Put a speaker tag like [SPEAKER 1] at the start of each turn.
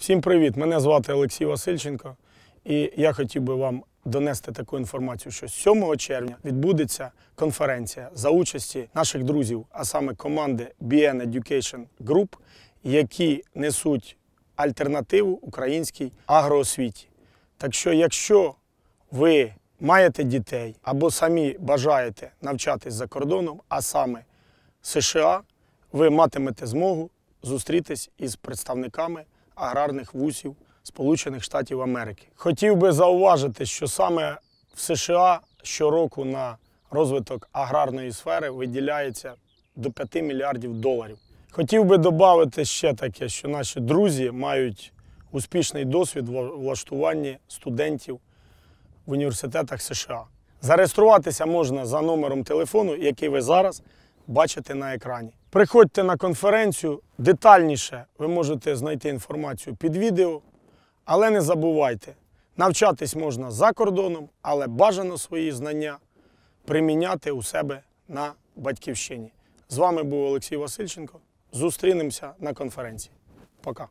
[SPEAKER 1] Всім привіт! Мене звати Олексій Васильченко, і я хотів би вам донести таку інформацію, що 7 червня відбудеться конференція за участі наших друзів, а саме команди BN Education Group, які несуть альтернативу українській агроосвіті. Так що, якщо ви маєте дітей або самі бажаєте навчатись за кордоном, а саме США, ви матимете змогу зустрітись із представниками аграрних вузів Сполучених Штатів Америки. Хотів би зауважити, що саме в США щороку на розвиток аграрної сфери виділяється до 5 мільярдів доларів. Хотів би додати ще таке, що наші друзі мають успішний досвід в влаштуванні студентів в університетах США. Зареєструватися можна за номером телефону, який ви зараз бачите на екрані. Приходьте на конференцію, детальніше ви можете знайти інформацію під відео, але не забувайте, навчатись можна за кордоном, але бажано свої знання приміняти у себе на батьківщині. З вами був Олексій Васильченко. Зустрінемося на конференції. Пока.